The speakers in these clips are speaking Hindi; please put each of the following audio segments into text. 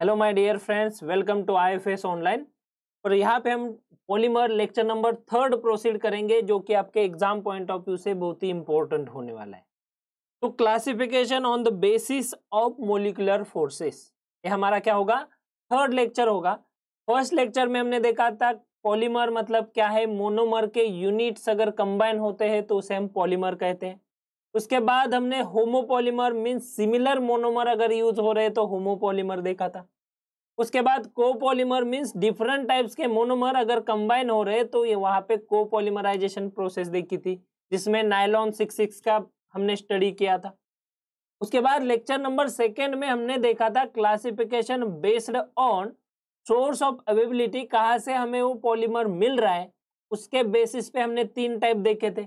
Hello my dear friends welcome to IFS online और यहाँ पे हम polymer lecture number third proceed करेंगे, जो कि आपके एग्ज़ाम पॉइंट ऑफ़ व्यू से बहुत ही इंपॉर्टेंट होने वाला है। तो classification on the basis of molecular forces ये हमारा क्या होगा? थर्ड लेक्चर होगा। फ़र्स्ट लेक्चर में हमने देखा था पॉलीमर मतलब क्या है? मोनोमर के यूनिट्स अगर कंबाइन होते हैं तो उसे हम पॉलीमर कहते हैं। उसके बाद हमने होमोपोलीमर मीन्स सिमिलर मोनोमर अगर यूज़ हो रहे तो होमोपोलीमर देखा था। उसके बाद कोपोलीमर मीन्स डिफरेंट टाइप्स के मोनोमर अगर कंबाइन हो रहे तो ये वहाँ पे कोपोलीमराइजेशन प्रोसेस देखी थी, जिसमें नाइलॉन सिक्स सिक्स का हमने स्टडी किया था। उसके बाद लेक्चर नंबर सेकेंड में हमने देखा था classification based on source of availability, कहाँ से हमें वो पॉलीमर मिल रहा है, उसके बेसिस पे हमने तीन टाइप देखे थे।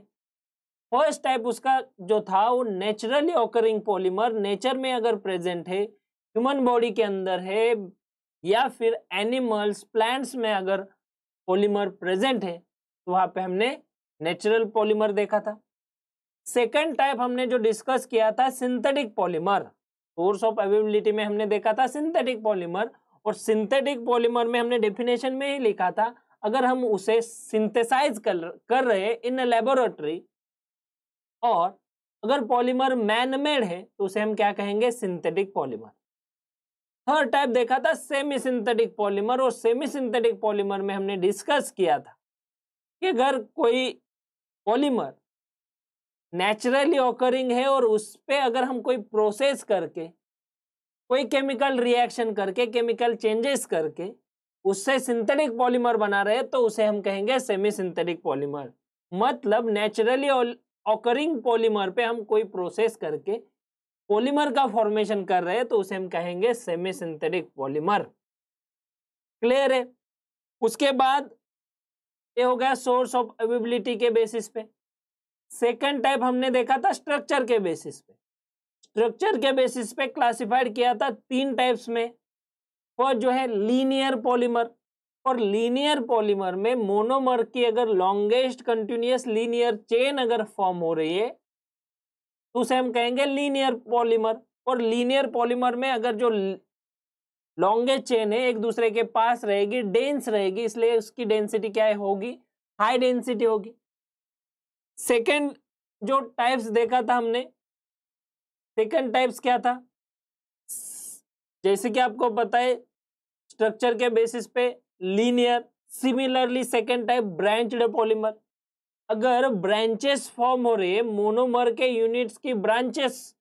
फ़र्स्ट टाइप उसका जो था, वो नेचुरली ऑकरिंग पॉलीमर नेचर में अगर प्रेजेंट है ह्यूमन बॉडी के अंदर है, या फिर एनिमल्स प्लांट्स में अगर पॉलीमर प्रेजेंट है तो वहाँ पे हमने नेचुरल पॉलीमर देखा था। सेकंड टाइप हमने जो डिस्कस किया था synthetic polymer source of availability में हमने देखा था सिंथेटिक पॉलीमर और सिंथेटिक पॉलीमर में हमने डेफिनेशन में ही लिखा था, अगर हम उसे सिंथेसाइज कर कर रहे इन लेबोरेटरी और अगर पॉलीमर मैन मेड है तो उसे हम क्या कहेंगे? Synthetic polymer. थर्ड टाइप देखा था सेमी सिंथेटिक पॉलीमर और सेमी सिंथेटिक पॉलीमर में हमने डिस्कस किया था कि अगर कोई पॉलीमर नेचुरली ऑकरिंग है और उस पर अगर हम कोई प्रोसेस करके, कोई केमिकल रिएक्शन करके, केमिकल चेंजेस करके उससे सिंथेटिक पॉलीमर बना रहे तो उसे हम कहेंगे सेमी सिंथेटिक पॉलीमर। मतलब नेचुरली ऑकरिंग पॉलीमर पे हम कोई प्रोसेस करके पॉलीमर का फॉर्मेशन कर रहे हैं तो उसे हम कहेंगे सेमी सिंथेटिक पॉलीमर क्लियर है? उसके बाद ये हो गया सोर्स ऑफ़ अवेबिलिटी के बेसिस पे। सेकंड टाइप हमने देखा था स्ट्रक्चर के बेसिस पे। स्ट्रक्चर के बेसिस पे क्लासिफाइड किया था तीन टाइप्स में। और जो है लीनियर पॉलीमर और लीनियर पॉलीमर में मोनोमर की अगर लॉन्गेस्ट कंटिन्यूस लीनियर चेन अगर फॉर्म हो रही है तो उसे हम कहेंगे लीनियर पॉलीमर और लीनियर पॉलीमर में अगर जो लॉन्गेस्ट चेन है, एक दूसरे के पास रहेगी डेंस रहेगी, इसलिए उसकी डेंसिटी क्या होगी? हाई डेंसिटी होगी। सेकेंड जो टाइप्स देखा था हमने सेकेंड टाइप्स क्या था? जैसे कि आपको पता है स्ट्रक्चर के बेसिस पे linear similarly second type branched polymer अगर ब्रांचेस फॉर्म हो रहे मोनोमर के यूनिट्स की ब्रांचेस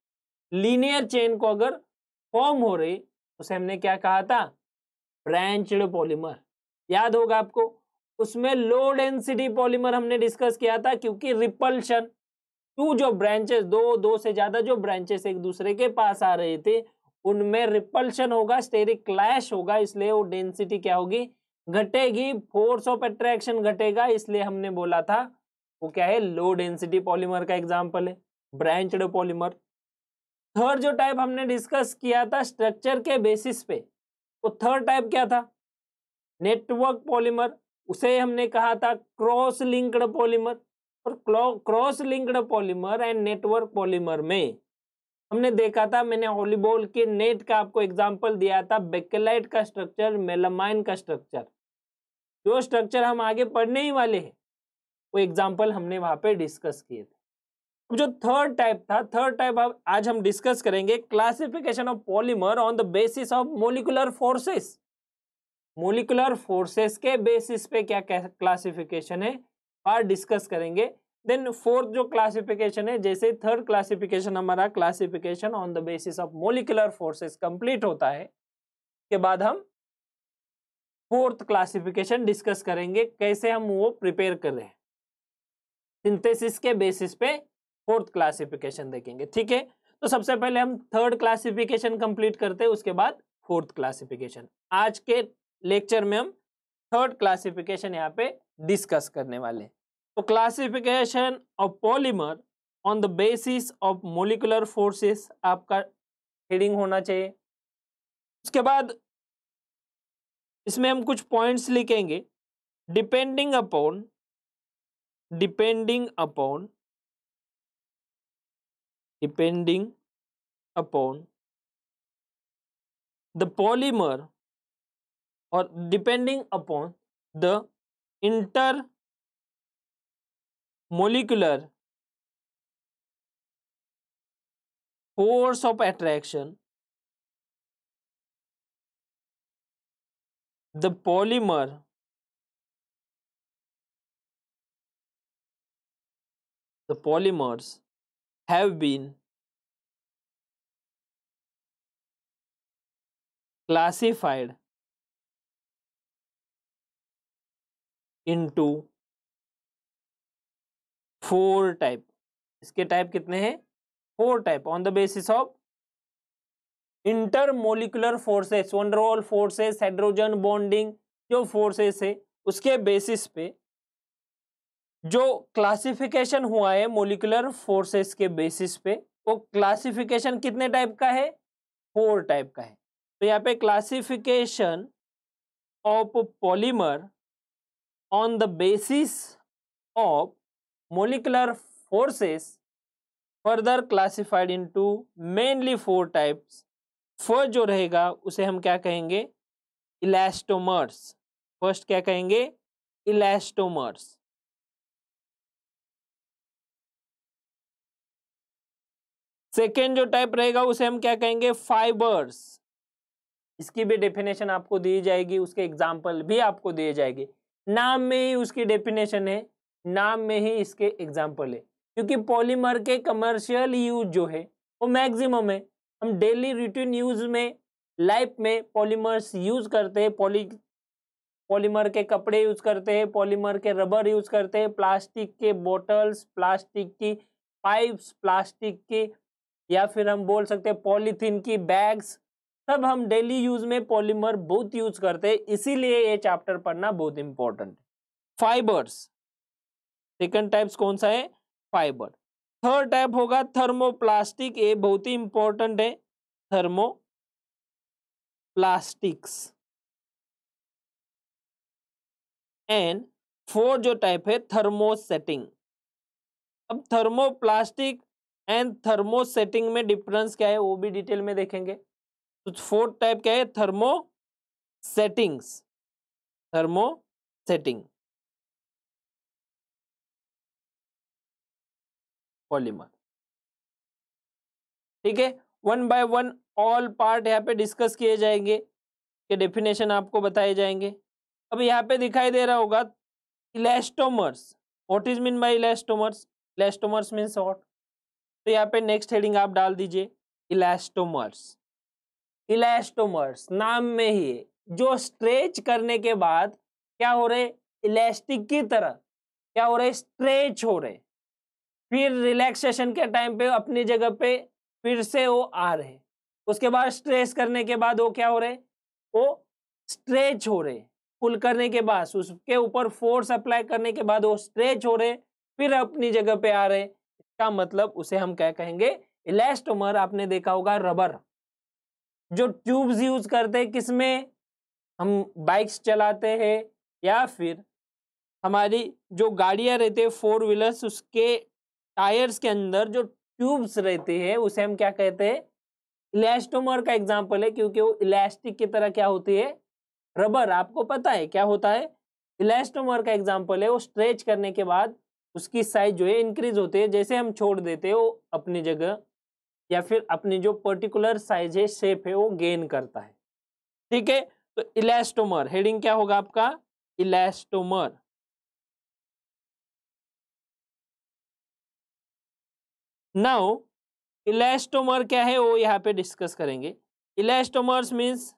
लीनियर चेन को अगर फॉर्म हो रही उसे हमने क्या कहा था? ब्रांच्ड पॉलीमर याद होगा आपको, उसमें लो डेंसिटी पॉलीमर हमने डिस्कस किया था, क्योंकि रिपल्शन टू जो ब्रांचेस दो दो से ज़्यादा जो ब्रांचेस एक दूसरे के पास आ रहे थे, उनमें रिपल्शन होगा स्टेरिक क्लैश होगा, इसलिए वो डेंसिटी क्या होगी? घटेगी फोर्स ऑफ़ अट्रैक्शन घटेगा, इसलिए हमने बोला था, वो क्या है लो डेंसिटी पॉलीमर का एग्ज़ाम्पल है ब्रांचड पॉलीमर थर्ड जो टाइप हमने डिस्कस किया था स्ट्रक्चर के बेसिस पे, वो थर्ड टाइप क्या था? नेटवर्क पॉलीमर उसे हमने कहा था क्रॉस लिंक्ड पॉलीमर और cross linked polymer and network polymer में, हमने देखा था, मैंने हॉलीबॉल के नेट का आपको एग्जांपल दिया था बेकेलाइट का स्ट्रक्चर मेलामाइन का स्ट्रक्चर जो स्ट्रक्चर हम आगे पढ़ने ही वाले हैं, वो एग्ज़ाम्पल हमने वहाँ पे डिस्कस किए थे। जो थर्ड टाइप था थर्ड टाइप आज हम डिस्कस करेंगे classification of polymer on the basis of molecular forces molecular forces के बेसिस पे क्या क्लासिफिकेशन है और डिस्कस करेंगे। देन फोर्थ जो क्लासिफिकेशन है, जैसे थर्ड क्लासिफिकेशन हमारा classification on the basis of molecular forces complete होता है के बाद हम फोर्थ क्लासिफिकेशन डिस्कस करेंगे, कैसे हम वो प्रिपेयर कर रहे हैं। सिंथेसिस के बेसिस पे फोर्थ क्लासिफिकेशन देखेंगे, ठीक है? तो सबसे पहले हम थर्ड क्लासिफिकेशन कंप्लीट करते हैं, उसके बाद फोर्थ क्लासिफिकेशन। आज के लेक्चर में हम थर्ड क्लासिफिकेशन यहाँ पे डिस्कस करने वाले तो classification of polymer on the basis of molecular forces, आपका हेडिंग होना चाहिए। उसके बाद इसमें हम कुछ पॉइंट्स लिखेंगे। Depending upon depending upon depending upon the polymer और depending upon the inter molecular force of attraction the polymer the polymers have been classified into four type इसके टाइप कितने हैं four type on the basis of intermolecular forces van der Waals forces hydrogen bonding जो फोर्सेस है, उसके बेसिस पे जो क्लासिफिकेशन हुआ है मोलिकुलर फोर्सेस के बेसिस पे, वो क्लासिफिकेशन कितने टाइप का है? फोर टाइप का है। तो यहाँ पे classification of polymer on the basis of molecular forces further classified into mainly four types first जो रहेगा, उसे हम क्या कहेंगे? इलास्टोमर्स फ़र्स्ट क्या कहेंगे? इलास्टोमर्स सेकेंड जो टाइप रहेगा, उसे हम क्या कहेंगे? फाइबर्स इसकी भी डेफिनेशन आपको दी जाएगी, उसके एग्ज़ाम्पल भी आपको दिए जाएँगे। नाम में ही उसकी डेफिनेशन है, नाम में ही इसके एग्ज़ाम्पल है। क्योंकि पॉलीमर के कमर्शियल यूज़ जो है, वो मैक्सिमम है। हम डेली रूटीन यूज़ में लाइफ में पॉलीमर्स यूज़ करते हैं पॉली पॉलीमर के कपड़े यूज़ करते हैं पॉलीमर के रबर यूज़ करते हैं प्लास्टिक के बोटल्स प्लास्टिक की पाइप्स प्लास्टिक की या फिर हम बोल सकते हैं पॉलीथीन की बैग्स सब हम डेली यूज़ में पॉलीमर बहुत यूज़ करते हैं, इसीलिए ये चैप्टर पढ़ना बहुत इंपॉर्टेंट फाइबर्स सेकंड टाइप्स कौन सा है? फाइबर थर्ड टाइप होगा थर्मोप्लास्टिक ये बहुत ही इंपॉर्टेंट है थर्मो प्लास्टिक्स एंड फोर जो टाइप है थर्मोसेटिंग अब थर्मोप्लास्टिक एंड थर्मोसेटिंग में डिफरेंस क्या है, वो भी डिटेल में देखेंगे. तो फोर्थ टाइप क्या है thermo settings thermo setting polymer ठीक है? One by one all part यहाँ पे डिस्कस किए जाएँगे, के डेफिनेशन आपको बताए जाएँगे। अब यहाँ पे दिखाई दे रहा होगा elastomers what is mean by elastomers elastomers means what तो यहाँ पे नेक्स्ट हेडिंग आप डाल दीजिए इलास्टोमर्स इलास्टोमर्स नाम में ही, जो स्ट्रेच करने के बाद क्या हो रहे? इलास्टिक की तरह, क्या हो रहे? स्ट्रेच हो रहे। फिर रिलैक्सेशन के टाइम पे, अपनी जगह पे फिर से वो आ रहे। उसके बाद स्ट्रेस करने के बाद वो क्या हो रहे? वो स्ट्रेच हो रहे। पुल करने के बाद, उसके ऊपर फोर्स अप्लाई करने के बाद वो स्ट्रेच हो रहे, फिर अपनी जगह पे आ रहे। इसका मतलब उसे हम क्या कहेंगे? इलास्टोमर आपने देखा होगा रबर जो ट्यूब्स यूज़ करते हैं, किसमें? हम बाइक्स चलाते हैं या फिर हमारी जो गाड़ियाँ रहते हैं फोर व्हीलर्स उसके टायर्स के अंदर जो ट्यूब्स रहते हैं, उसे हम क्या कहते हैं? इलास्टोमर का एग्ज़ाम्पल है, क्योंकि वो इलास्टिक की तरह क्या होती है? रबर, आपको पता है क्या होता है? इलास्टोमर का एग्ज़ाम्पल है, वो स्ट्रेच करने के बाद उसकी साइज़ जो है, इंक्रीज होती है, जैसे हम छोड़ देते हैं, वो अपनी जगह या फिर अपनी जो पर्टिकुलर साइज़ है, शेप है, वो गेन करता है। ठीक है? तो इलास्टोमर, हेडिंग क्या होगा आपका? इलास्टोमर। नाउ इलास्टोमर क्या है? वो यहाँ पे डिस्कस करेंगे। Elastomers means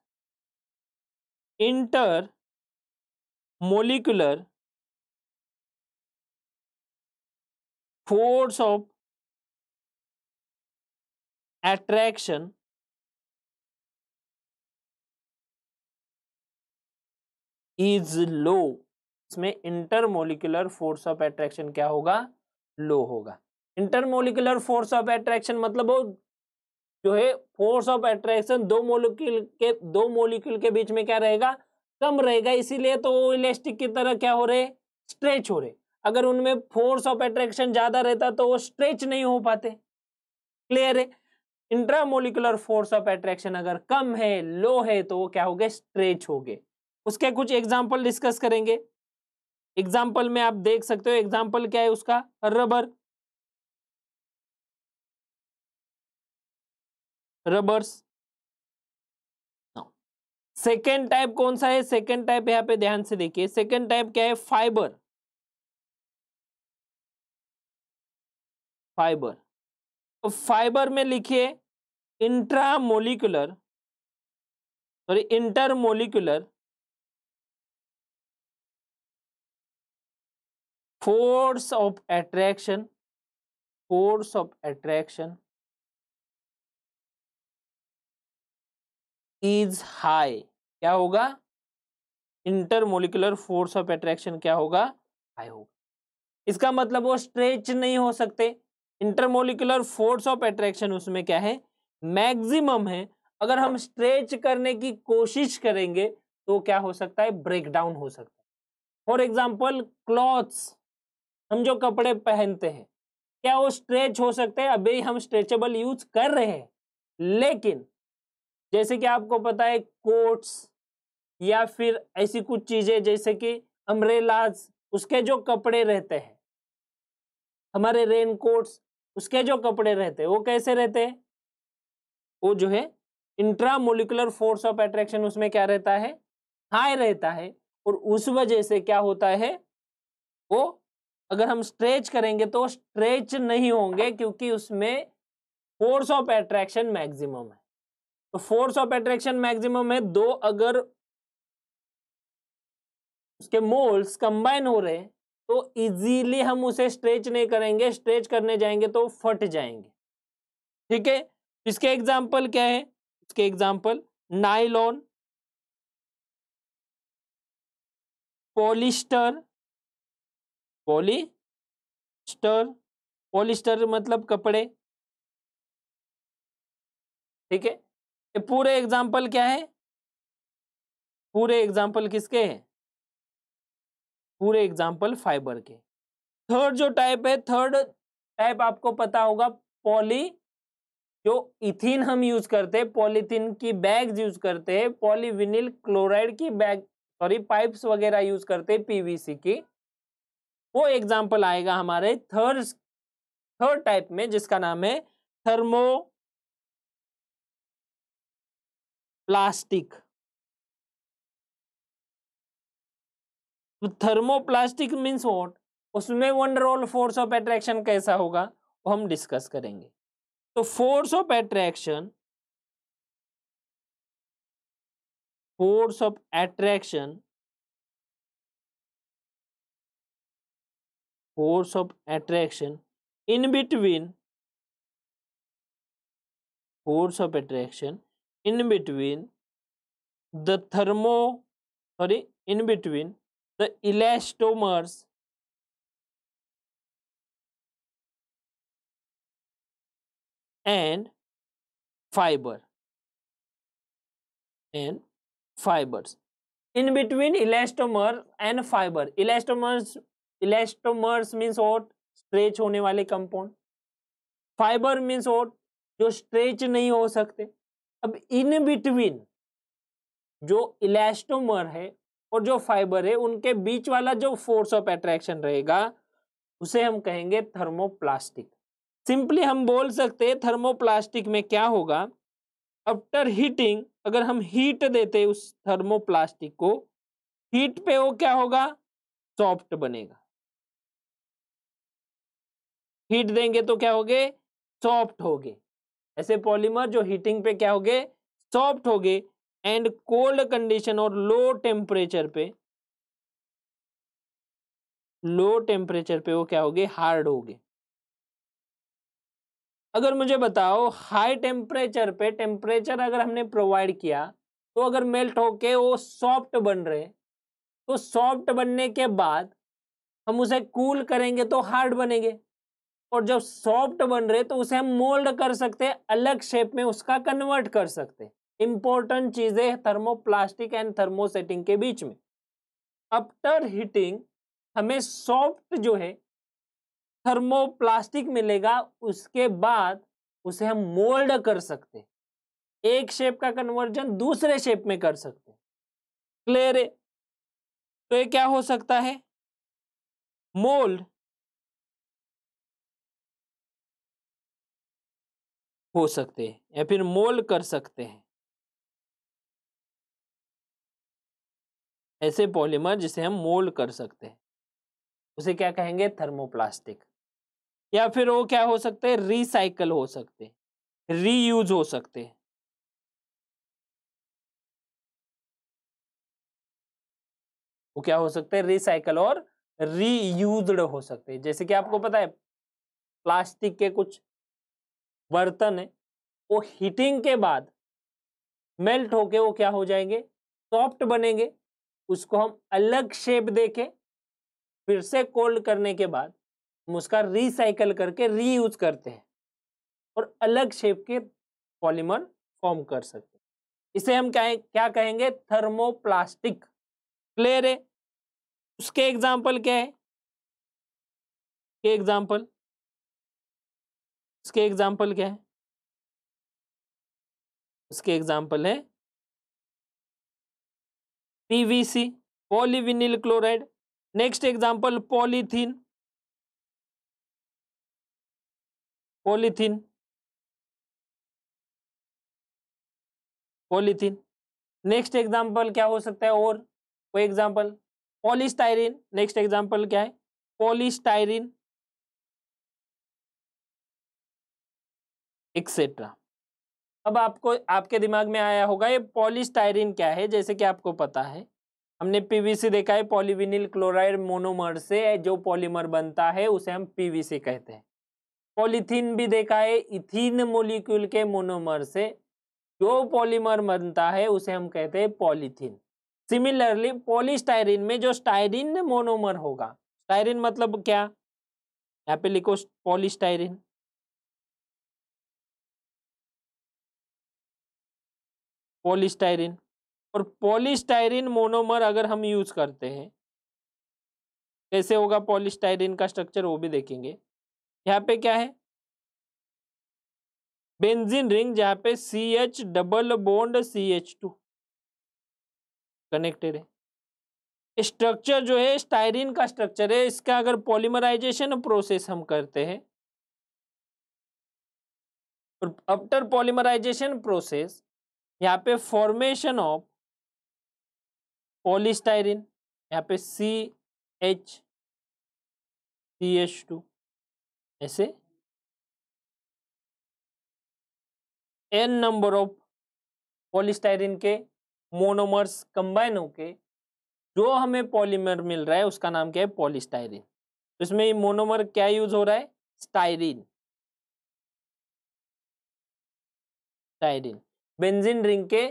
inter molecular force of attraction is low इसमें इंटरमोलिकुलर फोर्स ऑफ़ एट्रैक्शन क्या होगा? लो होगा। इंटरमोलिकुलर फोर्स ऑफ़ एट्रैक्शन मतलब वो जो है, फोर्स ऑफ़ एट्रैक्शन दो मोलिक्यूल के, दो मोलिक्यूल के बीच में क्या रहेगा? कम रहेगा। इसीलिए तो वो इलेस्टिक की तरह क्या हो रहे? स्ट्रेच हो रहे। अगर उनमें फोर्स ऑफ़ एट्रैक्शन ज़्यादा रहता तो वो स्ट्रेच नहीं हो पाते। क्लियर है? इंट्रामोलिकुलर फोर्स ऑफ़ एट्रैक्शन अगर कम है, लो है तो वो क्या हो गए? स्ट्रेच हो गए। उसके कुछ एग्ज़ाम्पल डिस्कस करेंगे। एग्ज़ाम्पल में आप देख सकते हो। एग्ज़ाम्पल क्या है उसका? रबर। रबर्स। सेकेंड टाइप कौन सा है? सेकेंड टाइप यहाँ पे ध्यान से देखिए, सेकेंड टाइप क्या है? फाइबर। फाइबर। तो फाइबर में लिखिए, intramolecular, sorry, intermolecular force of attraction force of attraction is high क्या होगा? इंटरमोलिकुलर फोर्स ऑफ़ अट्रैक्शन क्या होगा? हाई होगा। इसका मतलब वो स्ट्रेच नहीं हो सकते। इंटरमोलिकुलर फोर्स ऑफ़ अट्रैक्शन उसमें क्या है? मैक्सिमम है। अगर हम स्ट्रेच करने की कोशिश करेंगे तो क्या हो सकता है? ब्रेकडाउन हो सकता है। फॉर एग्ज़ाम्पल क्लॉथ्स हम जो कपड़े पहनते हैं, क्या वो स्ट्रेच हो सकते हैं? अभी हम स्ट्रेचेबल यूज़ कर रहे हैं। लेकिन जैसे कि आपको पता है कोट्स या फिर ऐसी कुछ चीज़ें जैसे कि अम्ब्रेलाज उसके जो कपड़े रहते हैं। हमारे रेन कोट्स उसके जो कपड़े रहते हैं, वो कैसे रहते हैं? वो जो है इंट्रामोलिकुलर फोर्स ऑफ़ अट्रैक्शन उसमें क्या रहता है? हाई रहता है। और उस वजह से क्या होता है? वो अगर हम स्ट्रेच करेंगे तो स्ट्रेच नहीं होंगे क्योंकि उसमें फोर्स ऑफ़ अट्रैक्शन मैक्सिमम है। तो फोर्स ऑफ़ अट्रैक्शन मैक्सिमम है, दो अगर उसके मोल्स कंबाइन हो रहे तो इजीली हम उसे स्ट्रेच नहीं करेंगे, स्ट्रेच करने जाएँगे तो फट जाएँगे। ठीक है? इसके एग्ज़ाम्पल क्या है? इसके example nylon polyester polyester polyester मतलब कपड़े। ठीक है? ये पूरे एग्ज़ाम्पल क्या है? पूरे एग्ज़ाम्पल किसके हैं? पूरे एग्ज़ाम्पल फाइबर के। थर्ड जो टाइप है थर्ड टाइप आपको पता होगा पॉली जो इथिन हम यूज़ करते हैं पॉलीथीन की बैग्स यूज़ करते हैं पॉलीविनिल क्लोराइड की बैग सॉरी पाइप्स वगैरह यूज़ करते हैं पीवीसी की। वो एग्ज़ाम्पल आएगा हमारे थर्ड थर्ड टाइप में, जिसका नाम है thermo plastic. Thermoplastic means what उसमें van der Waals force of attraction कैसा होगा? वो हम डिस्कस करेंगे। तो force of attraction force of attraction force of attraction in between force of attraction in between the thermo sorry in between the elastomers and fibre and fibres in between elastomer and fibre elastomers elastomers means what stretch होने वाले कंपाउंड फाइबर मीन्स वॉट जो स्ट्रेच नहीं हो सकते. अब इन बिटवीन जो इलास्टोमर है और जो फाइबर है, उनके बीच वाला जो फोर्स ऑफ़ अट्रैक्शन रहेगा, उसे हम कहेंगे थर्मोप्लास्टिक सिंपली हम बोल सकते हैं थर्मोप्लास्टिक में क्या होगा? आफ्टर हीटिंग अगर हम हीट देते उस थर्मोप्लास्टिक को हीट पे वो क्या होगा? सॉफ्ट बनेगा। हीट देंगे तो क्या होगे? सॉफ्ट हो गए ऐसे पॉलीमर जो हीटिंग पे क्या हो गए सॉफ्ट हो गए एंड कोल्ड कंडीशन और लो टेम्परेचर पे लो टेम्परेचर पे वो क्या हो गए हार्ड हो गए अगर मुझे बताओ हाई टेम्परेचर पे टेम्परेचर अगर हमने प्रोवाइड किया तो अगर मेल्ट होके वो सॉफ्ट बन रहे तो सॉफ्ट बनने के बाद हम उसे कूल करेंगे तो हार्ड बनेंगे। और जब सॉफ्ट बन रहे तो उसे हम मोल्ड कर सकते हैं, अलग शेप में उसका कन्वर्ट कर सकते हैं। इंपॉर्टेंट चीज़ें थर्मोप्लास्टिक एंड थर्मोसेटिंग के बीच में। आफ्टर हीटिंग हमें सॉफ्ट जो है थर्मोप्लास्टिक मिलेगा, उसके बाद उसे हम मोल्ड कर सकते एक शेप का कन्वर्जन दूसरे शेप में कर सकते क्लियर है? तो ये क्या हो सकता है? मोल्ड हो सकते हैं या फिर मोल कर सकते हैं। ऐसे पॉलीमर जिसे हम मोल्ड कर सकते हैं। उसे क्या कहेंगे? थर्मोप्लास्टिक। या फिर वो क्या हो सकते हैं? रिसाइकल हो सकते हैं। रीयूज हो सकते हैं। वो क्या हो सकते हैं? रिसाइकल और रीयूज्ड हो सकते हैं। जैसे कि आपको पता है, प्लास्टिक के कुछ बर्तन है वो हीटिंग के बाद मेल्ट होके वो क्या हो जाएँगे? सॉफ्ट बनेंगे। उसको हम अलग शेप देके फिर से कोल्ड करने के बाद हम उसका रिसाइकल करके रीयूज करते हैं और अलग शेप के पॉलीमर फॉर्म कर सकते हैं। इसे हम क्या क्या कहेंगे? थर्मोप्लास्टिक क्लियर है। उसके एग्ज़ाम्पल क्या है? के एग्ज़ाम्पल उसके एग्ज़ाम्पल क्या है? उसके एग्ज़ाम्पल है। PVC polyvinyl chloride. Next example polythene. Polythene. Polythene. Next example क्या हो सकता है और? कोई एग्जांपल पॉलीस्टाइरिन नेक्स्ट एग्जांपल क्या है? पॉलीस्टाइरिन एक्सेट्रा अब आपको, आपके दिमाग में आया होगा, ये पॉलीस्टाइरिन क्या है? जैसे कि आपको पता है, हमने पीवीसी देखा है, पॉलीविनिल क्लोराइड मोनोमर से जो पॉलीमर बनता है, उसे हम पीवीसी कहते हैं। पॉलीथीन भी देखा है, इथीन मोलिक्यूल के मोनोमर से, जो पॉलीमर बनता है, उसे हम कहते हैं पॉलीथीन। सिमिलरली पॉलीस्टाइरिन में जो स्टाइरिन मोनोमर होगा स्टाइरिन मतलब क्या? यहाँ पे लिखो पॉलीस्टाइरिन पॉलीस्टाइरिन। और पॉलीस्टाइरिन मोनोमर अगर हम यूज़ करते हैं, कैसे होगा पॉलीस्टाइरिन का स्ट्रक्चर वो भी देखेंगे। यहाँ पे क्या है? बेंजीन रिंग जहाँ पे C H double bond C H two connected है। स्ट्रक्चर जो है, स्टाइरिन का स्ट्रक्चर है, इसका अगर पॉलीमराइजेशन प्रोसेस हम करते हैं आफ्टर पॉलीमराइजेशन प्रोसेस यहाँ पे फॉर्मेशन ऑफ़ पॉलीस्टाइरिन यहाँ पे C H C H two ऐसे। एन नंबर ऑफ़ पॉलीस्टाइरिन के मोनोमर्स कंबाइन होके जो हमें पॉलीमर मिल रहा है, उसका नाम क्या है? पॉलीस्टाइरिन तो इसमें ये मोनोमर क्या यूज़ हो रहा है? स्टाइरिन स्टाइरिन बेंजीन रिंग के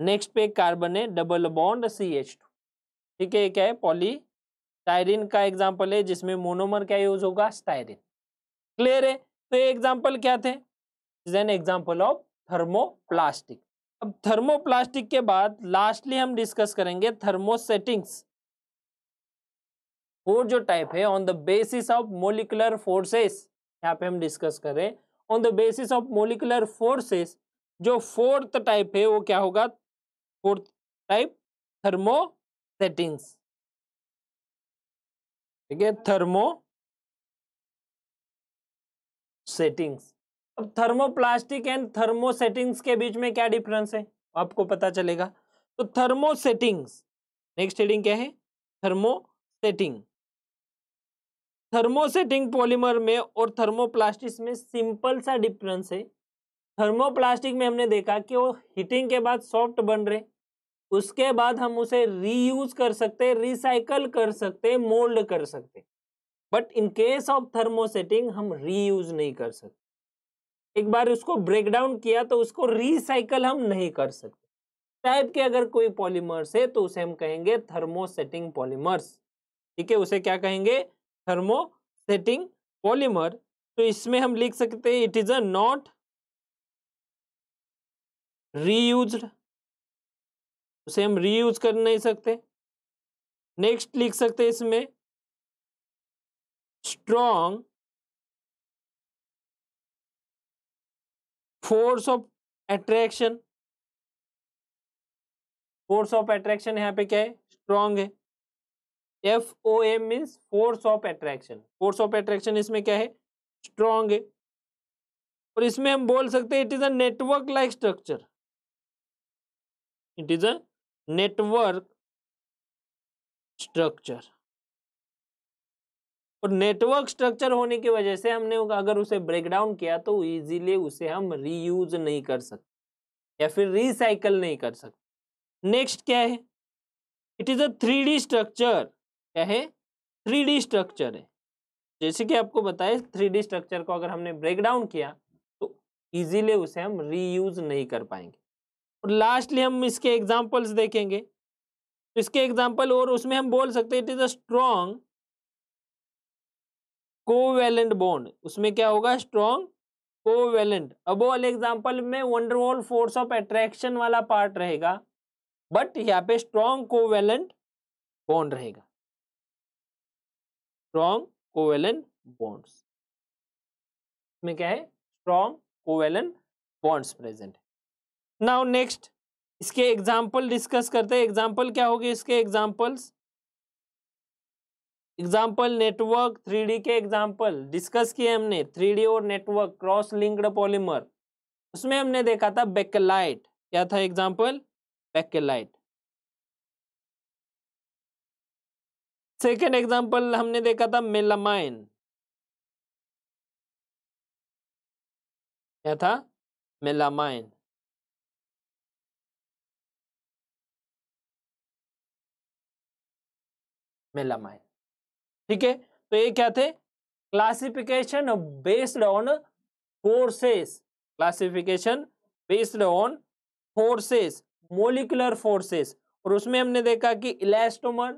नेक्स्ट पे कार्बन है, double bond C H two ठीक है क्या है? पॉली स्टाइरिन का एग्ज़ाम्पल है, जिसमें मोनोमर क्या यूज़ होगा? स्टाइरिन क्लियर है? तो ये एग्ज़ाम्पल क्या थे? An example of thermoplastic. अब थर्मोप्लास्टिक के बाद लास्टली हम डिस्कस करेंगे थर्मोसेटिंग्स। और जो टाइप है on the basis of molecular forces यहाँ पे हम डिस्कस करें on the basis of molecular forces जो फोर्थ टाइप है, वो क्या होगा? फोर्थ टाइप थर्मो सेटिंग्स ठीक है? थर्मो सेटिंग्स अब थर्मोप्लास्टिक एंड थर्मो सेटिंग्स के बीच में क्या डिफरेंस है? आपको पता चलेगा। तो थर्मो सेटिंग्स नेक्स्ट हेडिंग क्या है? थर्मो सेटिंग थर्मोसेटिंग पॉलीमर में और थर्मोप्लास्टिक में सिंपल सा डिफरेंस है। थर्मोप्लास्टिक में हमने देखा कि वो हीटिंग के बाद सॉफ्ट बन रहे, उसके बाद हम उसे रीयूज कर सकते, रिसाइकल कर सकते, मोल्ड कर सकते। But in case of thermosetting हम रीयूज नहीं कर सकते। एक बार उसको ब्रेक डाउन किया तो उसको रिसाइकल हम नहीं कर सकते। टाइप के अगर कोई पॉलीमर्स है तो उसे हम कहेंगे थर्मोसेटिंग पॉलीमर्स। ठीक है, उसे क्या कहेंगे? Thermosetting polymer. तो इसमें हम लिख सकते हैं, it is a not reused उसे हम रीयूज कर नहीं सकते। नेक्स्ट लिख सकते हैं इसमें strong force of attraction force of attraction यहाँ पे क्या है? स्ट्रॉन्ग है। F O M means force of attraction force of attraction इसमें क्या है? स्ट्रॉन्ग है। और इसमें हम बोल सकते हैं it is a network like structure it is a network structure और नेटवर्क स्ट्रक्चर होने की वजह से हमने अगर उसे ब्रेक डाउन किया तो इजीली उसे हम रीयूज नहीं कर सकते या फिर रिसाइकल नहीं कर सकते नेक्स्ट क्या है? It is a three D structure क्या है? थ्री डी स्ट्रक्चर है। जैसे कि आपको बताया थ्री डी स्ट्रक्चर को अगर हमने ब्रेक डाउन किया तो इजीली उसे हम रीयूज नहीं कर पाएँगे। और लास्टली हम इसके एग्जाम्पल्स देखेंगे। इसके एग्ज़ाम्पल और उसमें हम बोल सकते हैं it is a strong covalent bond उसमें क्या होगा? स्ट्रॉन्ग कोवेलेंट अब वाले एग्जांपल में van der Waals force of attraction वाला पार्ट रहेगा बट यहाँ पे स्ट्रॉन्ग कोवेलेंट बॉन्ड रहेगा। स्ट्रॉन्ग कोवेलेंट बॉन्ड्स में क्या है? Strong covalent bonds present now next इसके एग्ज़ाम्पल डिस्कस करते हैं। एग्ज़ाम्पल क्या होगी इसके एग्जाम्पल्स एग्ज़ाम्पल नेटवर्क थ्री के एग्ज़ाम्पल डिस्कस किए हमने। थ्री और नेटवर्क क्रॉस लिंक्ड पॉलीमर उसमें हमने देखा था बेकेलाइट क्या था एग्ज़ाम्पल बेकेलाइट सेकेंड एग्ज़ाम्पल हमने देखा था मेलामाइन क्या था? मेलामाइन मेलामाइन ठीक है? तो ये क्या थे? Classification based on forces classification based on forces molecular forces और उसमें हमने देखा कि इलास्टोमर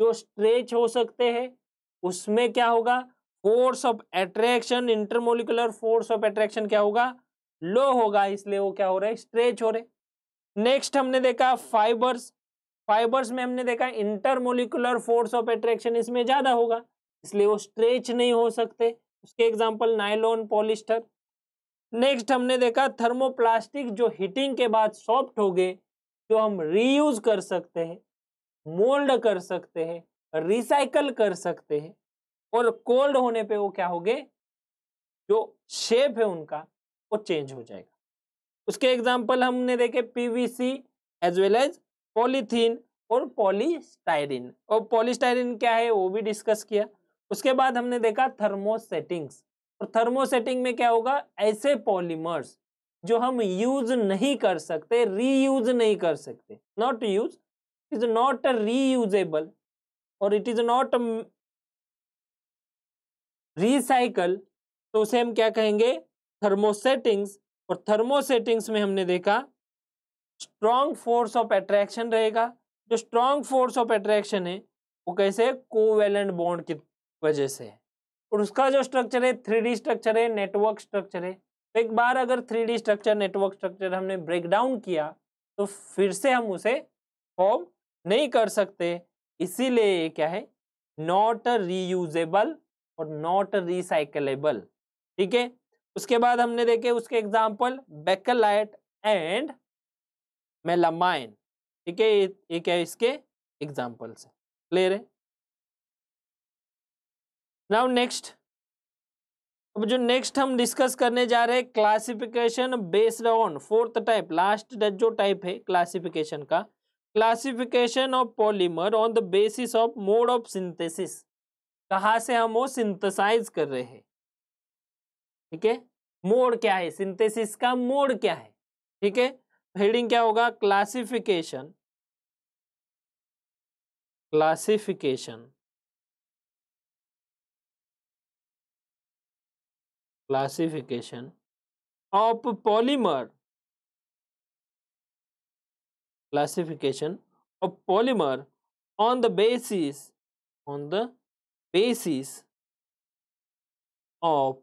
जो स्ट्रेच हो सकते हैं, उसमें क्या होगा? Force of attraction intermolecular force of attraction क्या होगा? लो होगा, इसलिए वो क्या हो रहा? है स्ट्रेच हो रहे। नेक्स्ट हमने देखा फाइबर्स फाइबर्स में हमने देखा इंटरमोलिकुलर फोर्स ऑफ़ अट्रैक्शन इसमें ज़्यादा होगा, इसलिए वो स्ट्रेच नहीं हो सकते। उसके एग्जांपल नाइलॉन पॉलिस्टर। नेक्स्ट हमने देखा थर्मोप्लास्टिक जो हीटिंग के बाद सॉफ्ट हो गए जो हम रीयूज कर सकते हैं, मोल्ड कर सकते हैं, रिसाइकल कर सकते हैं, और कोल्ड होने पे वो क्या हो गए जो शेप है उनका, वो चेंज हो जाएगा। उसके एग्जांपल हमने देखे PVC as well as polythene और पॉलीस्टाइरिन और पॉलीस्टाइरिन क्या है, वो भी डिस्कस किया। उसके बाद हमने देखा थर्मोसेटिंग्स और थर्मोसेटिंग में क्या होगा, ऐसे पॉलीमर्स जो हम यूज़ नहीं कर सकते रीयूज नहीं कर सकते। Not use is not reusable और इट इज़ नॉट रिसाइकल तो उसे हम क्या कहेंगे थर्मोसेटिंग्स और थर्मोसेटिंग्स में हमने देखा स्ट्रॉन्ग फोर्स ऑफ़ अट्रैक्शन रहेगा। जो स्ट्रॉन्ग फोर्स ऑफ़ अट्रैक्शन है, वो कैसे कोवेलेंट बॉन्ड की वजह से है। और उसका जो स्ट्रक्चर है थ्री स्ट्रक्चर है नेटवर्क स्ट्रक्चर है। तो एक बार अगर थ्री स्ट्रक्चर नेटवर्क स्ट्रक्चर हमने ब्रेक डाउन किया तो फिर से हम उसे फॉर्म नहीं कर सकते। इसीलिए क्या है? नॉट रीयूजेबल और नॉट रिसाइकलेबल ठीक है? उसके बाद हमने देखे उसके एग्ज़ाम्पल बेकलाइट एंड मेलामाइन ठीक है? ये क्या है इसके? एग्जाम्पल्स है। क्लियर है? नाउ नेक्स्ट अब जो नेक्स्ट हम डिस्कस करने जा रहे हैं classification based on fourth type last जो टाइप है क्लासिफिकेशन का classification of polymer on the basis of mode of synthesis कहा से हम वो सिंथेसाइज कर रहे हैं? ठीक है? मोड क्या है? सिंथेसिस का मोड क्या है? ठीक है? हेडिंग क्या होगा? Classification. Classification. Classification. Of polymer. Classification of polymer. On the basis. On the basis. Of.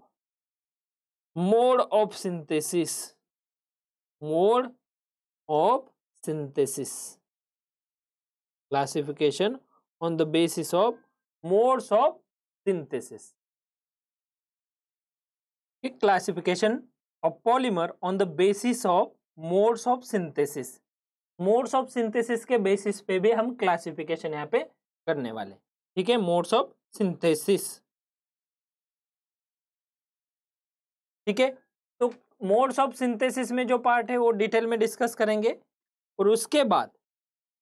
Mode of synthesis. Mode of synthesis. Classification on the basis of modes of synthesis. Classification of polymer on the basis of modes of synthesis modes of synthesis के बेसिस पे भी हम क्लासिफिकेशन यहाँ पे करने वाले ठीक है? मोड्स ऑफ़ सिंथेसिस ठीक है? मोड्स ऑफ़ सिंथेसिस में जो पार्ट है वो डिटेल में डिस्कस करेंगे और उसके बाद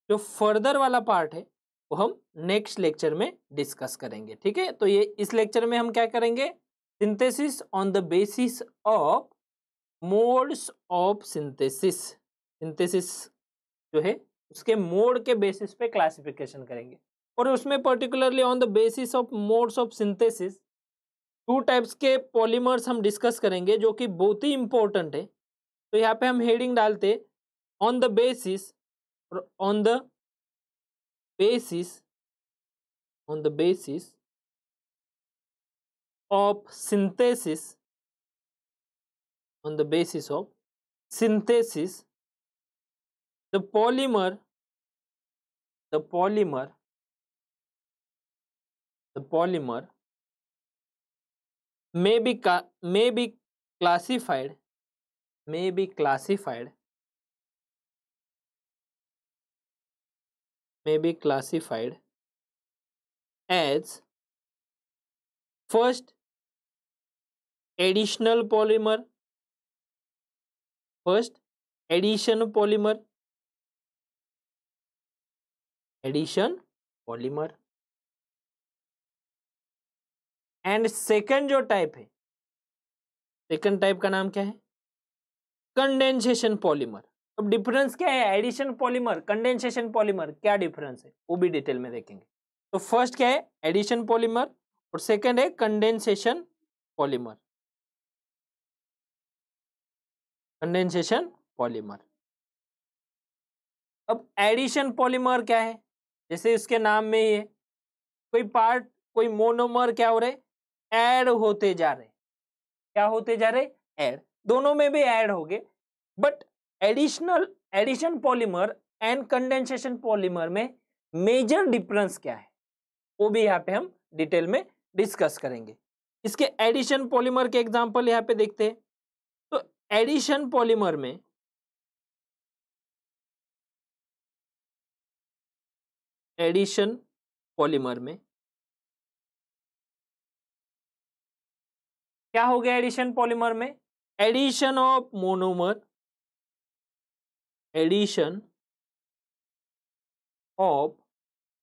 जो फर्दर वाला पार्ट है वो हम नेक्स्ट लेक्चर में डिस्कस करेंगे, ठीक है? तो ये इस लेक्चर में हम क्या करेंगे? Synthesis on the basis of modes of synthesis. Synthesis जो है उसके मोड के बेसिस पे क्लासिफिकेशन करेंगे और उसमें particularly on the basis of modes of synthesis two types के पॉलीमर्स हम डिस्कस करेंगे, जो कि बहुत ही इंपॉर्टेंट है। तो यहाँ पे हम हेडिंग डालते ऑन द बेसिस और on the basis on the basis of synthesis on the basis of synthesis the polymer the polymer the polymer may be may be classified may be classified may be classified as first additional polymer first addition polymer addition polymer. And second जो टाइप है, सेकंड टाइप का नाम क्या है? Condensation polymer. अब डिफरेंस क्या है? एडिशन पॉलीमर, कंडेंसेशन पॉलीमर, क्या डिफरेंस है? वो भी डिटेल में देखेंगे। तो फ़र्स्ट क्या है? एडिशन पॉलीमर और सेकंड है कंडेंसेशन पॉलीमर। Condensation polymer. अब एडिशन पॉलीमर क्या है? जैसे इसके नाम में ही है। कोई पार्ट, कोई मोनोमर क्या हो रहे ऐड होते जा रहे क्या होते जा रहे ऐड। दोनों में भी ऐड हो गए but additional addition polymer and condensation polymer में मेजर डिफरेंस क्या है? वो भी यहाँ पे हम डिटेल में डिस्कस करेंगे। इसके एडिशन पॉलीमर के एग्जांपल यहाँ पे देखते हैं। तो एडिशन पॉलीमर में एडिशन पॉलीमर में क्या हो गया एडिशन पॉलीमर में? Addition of monomer. Addition of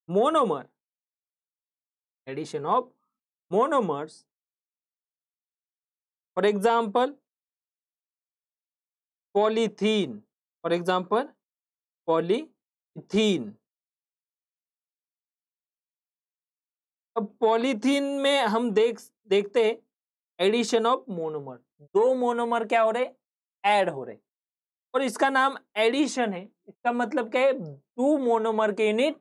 monomer. Addition of monomers. For example polyethylene. For example polyethylene. अब पॉलीथीन में हम देख, देखते हैं एडिशन ऑफ़ मोनोमर। दो मोनोमर क्या हो रहे? ऐड हो रहे। और इसका नाम एडिशन है। इसका मतलब क्या है? टू मोनोमर के यूनिट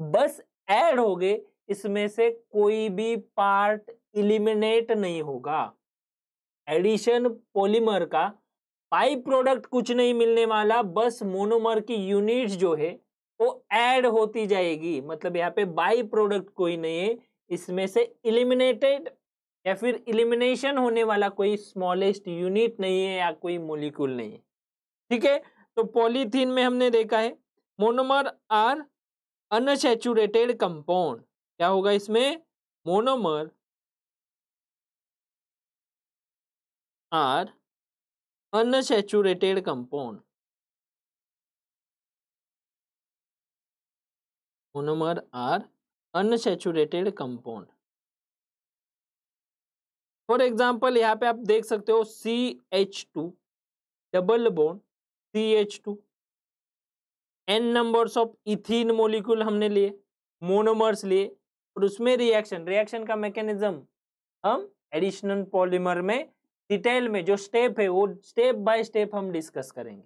बस ऐड हो गए। इसमें से कोई भी पार्ट इलिमिनेट नहीं होगा। एडिशन पॉलीमर का बाई प्रोडक्ट कुछ नहीं मिलने वाला। बस मोनोमर की यूनिट्स जो है, वो ऐड होती जाएगी। मतलब यहाँ पे बाई प्रोडक्ट कोई नहीं है। इसमें से इलिमिनेटेड या फिर इलिमिनेशन होने वाला कोई स्मॉलेस्ट यूनिट नहीं है या कोई मोलिक्यूल नहीं है। ठीक है? तो पॉलीथीन में हमने देखा है, मोनोमर आर अनसेचुरेटेड कंपाउंड। क्या होगा इसमें? Monomer are unsaturated compound. Monomer are unsaturated compound. For example यहाँ पे आप देख सकते हो C H two double bond C H two N numbers of ethene molecule हमने लिए मोनोमर्स लिए, और उसमें रिएक्शन रिएक्शन का मैकेनिज्म हम एडिशनल पॉलीमर में डिटेल में जो स्टेप है, वो स्टेप बाय स्टेप हम डिस्कस करेंगे।